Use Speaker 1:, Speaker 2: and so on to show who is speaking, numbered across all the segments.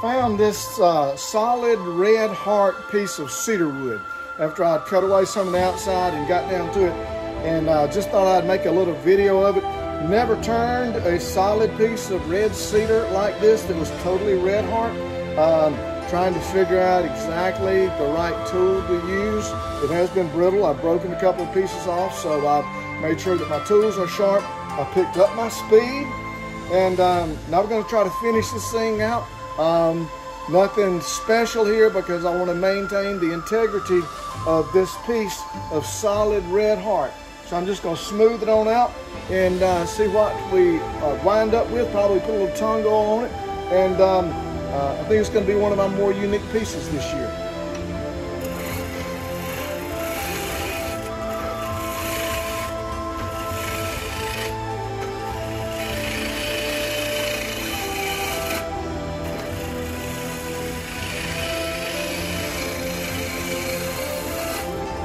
Speaker 1: found this uh, solid red heart piece of cedar wood after I'd cut away some of the outside and got down to it. And uh, just thought I'd make a little video of it. Never turned a solid piece of red cedar like this that was totally red heart. Um, trying to figure out exactly the right tool to use. It has been brittle. I've broken a couple of pieces off, so I've made sure that my tools are sharp. I picked up my speed, and um, now we're going to try to finish this thing out. Um, nothing special here because I want to maintain the integrity of this piece of solid red heart. So I'm just going to smooth it on out and uh, see what we uh, wind up with. Probably put a little tung on it. And um, uh, I think it's going to be one of my more unique pieces this year.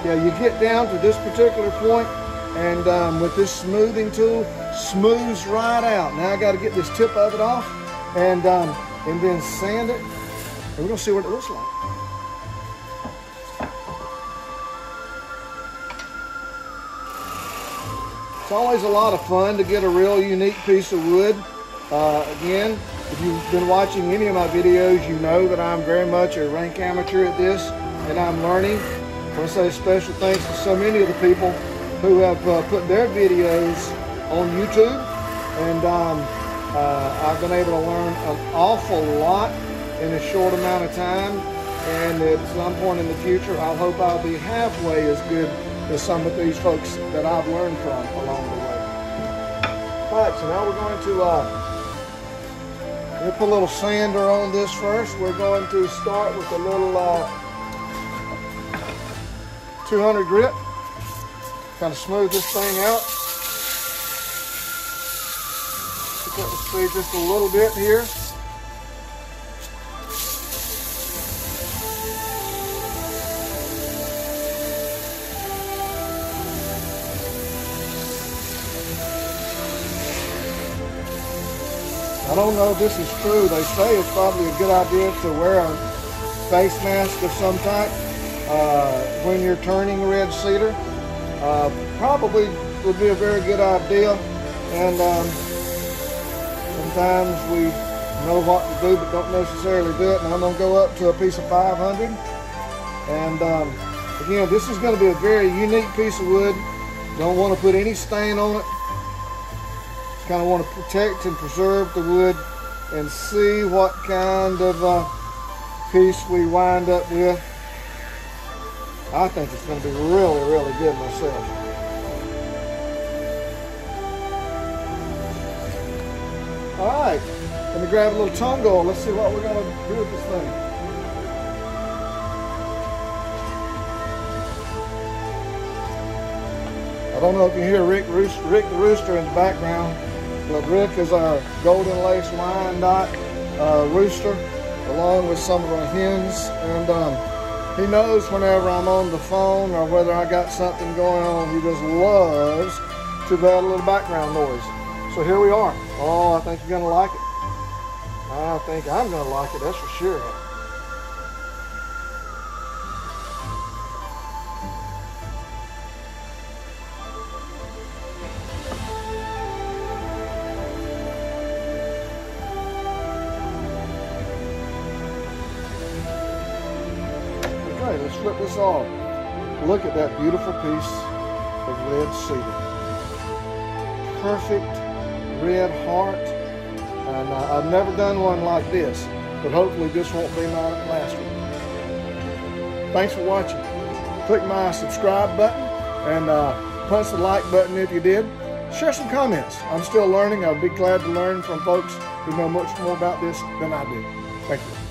Speaker 1: Yeah, you get down to this particular point and um, with this smoothing tool, smooths right out. Now I got to get this tip of it off and um, and then sand it. And we're gonna see what it looks like. It's always a lot of fun to get a real unique piece of wood. Uh, again, if you've been watching any of my videos, you know that I'm very much a rank amateur at this and I'm learning. I want to say special thanks to so many of the people who have uh, put their videos on YouTube. And um, uh, I've been able to learn an awful lot in a short amount of time. And at some point in the future, I hope I'll be halfway as good as some of these folks that I've learned from along the way. All right, so now we're going to uh, put a little sander on this first. We're going to start with a little uh, 200 grit. Kind of smooth this thing out. Pick up the speed just a little bit here. I don't know if this is true. They say it's probably a good idea to wear a face mask of some type uh, when you're turning red cedar. Uh, probably would be a very good idea. And um, sometimes we know what to do but don't necessarily do it. And I'm going to go up to a piece of 500. And um, again, this is going to be a very unique piece of wood. Don't want to put any stain on it. Just kind of want to protect and preserve the wood and see what kind of uh, piece we wind up with. I think it's going to be really, really good myself. All right, let me grab a little tung Let's see what we're going to do with this thing. I don't know if you hear Rick, Rick the Rooster in the background, but Rick is our golden lace Wyandotte uh, rooster, along with some of our hens. And um, he knows whenever I'm on the phone or whether I got something going on, he just loves to add a little background noise. So here we are. Oh, I think you're gonna like it. I think I'm gonna like it, that's for sure. This off. Look at that beautiful piece of red cedar. Perfect red heart. And I've never done one like this, but hopefully this won't be my last one. Thanks for watching. Click my subscribe button and uh, punch the like button if you did. Share some comments. I'm still learning. I'd be glad to learn from folks who know much more about this than I do. Thank you.